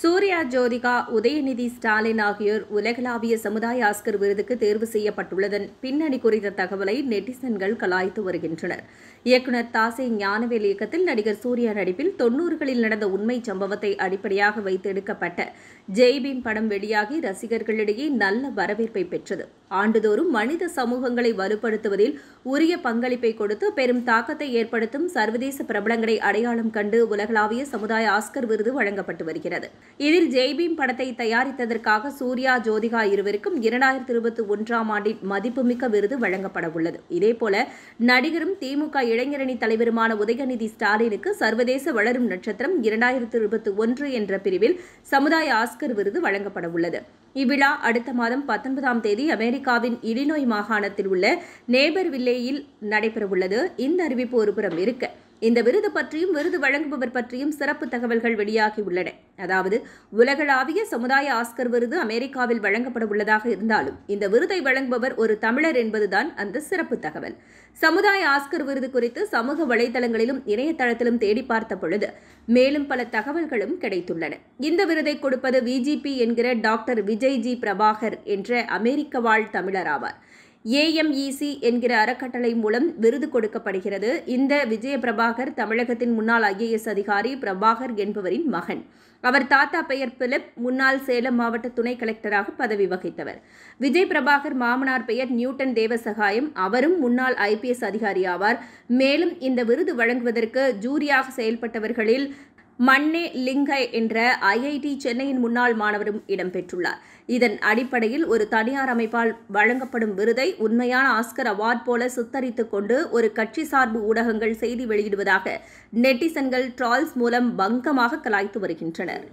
சூர்யா ஜோதிகா உதயநிதி ஸ்டாலின் ஆகியோர் உலகளாவிய சமுதாய ஆஸ்கர் விருதுக்கு தேர்வு செய்யப்பட்டுள்ளதன் பின்னணி குறித்த தகவலை நெட்டிசன்கள் கலாய்த்து வருகின்றனர். இயக்குநர் தாசே ஞானவேல் இயக்கத்தில் நடிகர் சூர்யா நடிப்பில் தொன்னூறுகளில் நடந்த உண்மை சம்பவத்தை அடிப்படையாக வைத்து எடுக்கப்பட்ட ஜெய்பீம் படம் வெளியாகி ரசிகர்களிடையே நல்ல வரவேற்பை பெற்றது. ஆண்டுதோறும் மனித சமூகங்களை வலுப்படுத்துவதில் உரிய பங்களிப்பை கொடுத்து பெரும் தாக்கத்தை ஏற்படுத்தும் சர்வதேச பிரபலங்களை அடையாளம் கண்டு உலகளாவிய சமுதாய ஆஸ்கர் விருது வழங்கப்பட்டு வருகிறது. இதில் ஜெய்பீம் படத்தை தயாரித்ததற்காக சூர்யா ஜோதிகா இருவருக்கும் இரண்டாயிரத்தி இருபத்தி ஒன்றாம் ஆண்டின் மதிப்புமிக்க விருது வழங்கப்பட உள்ளது. இதேபோல நடிகரும் திமுக இளைஞரணி தலைவருமான உதயநிதி ஸ்டாலினுக்கு சர்வதேச வளரும் நட்சத்திரம் இரண்டாயிரத்தி இருபத்தி ஒன்று என்ற பிரிவில் சமுதாய ஆஸ்கர் விருது வழங்கப்பட உள்ளது. இவ்விழா அடுத்த மாதம் பத்தொன்பதாம் தேதி அமெரிக்காவின் இலினோய் மாகாணத்தில் உள்ள நேபர் வில்லேயில் நடைபெறவுள்ளது. இந்த அறிவிப்பு ஒருபுறம் இருக்க இந்த விருது பற்றியும் விருது வழங்குபவர் பற்றியும் சிறப்பு தகவல்கள் வெளியாகி உள்ளன. அதாவது உலகளாவிய சமுதாய ஆஸ்கர் விருது அமெரிக்காவில் வழங்கப்பட உள்ளதாக இருந்தாலும் இந்த விருதை வழங்குபவர் ஒரு தமிழர் என்பதுதான் அந்த சிறப்பு தகவல். சமுதாய ஆஸ்கர் விருது குறித்து சமூக வலைதளங்களிலும் இணையதளத்திலும் தேடி பார்த்த பொழுது மேலும் பல தகவல்களும் கிடைத்துள்ளன. இந்த விருதை கொடுப்பது விஜிபி என்கிற டாக்டர் விஜய்ஜி பிரபாகர் என்ற அமெரிக்க வாழ் தமிழர் ஆவார். ஏஎம்இசி என்கிற அறக்கட்டளை மூலம் விருது கொடுக்கப்படுகிறது. இந்த விஜய பிரபாகர் தமிழகத்தின் முன்னாள் ஐஏஎஸ் அதிகாரி பிரபாகர் என்பவரின் மகன். அவர் தாத்தா பெயர் பிலிப் முன்னாள் சேலம் மாவட்ட துணை கலெக்டராக பதவி வகித்தவர். விஜய் பிரபாகர் மாமனார் பெயர் நியூட்டன் தேவசகாயம். அவரும் முன்னாள் ஐபிஎஸ் அதிகாரி ஆவார். மேலும் இந்த விருது வழங்குவதற்கு ஜூரியாக செயல்பட்டவர்களில் மன்னே லிங்கை என்ற ஐஐடி சென்னையின் முன்னாள் மாணவரும் இடம்பெற்றுள்ளார். இதன் அடிப்படையில் ஒரு தனியார் அமைப்பால் வழங்கப்படும் விருதை உண்மையான ஆஸ்கர் அவார்ட் போல சித்தரித்துக் கொண்டு ஒரு கட்சி சார்பு ஊடகங்கள் செய்தி வெளியிடுவதாக நெட்டிசன்கள் ட்ரால்ஸ் மூலம் பங்கமாக கலாய்த்து வருகின்றனர்.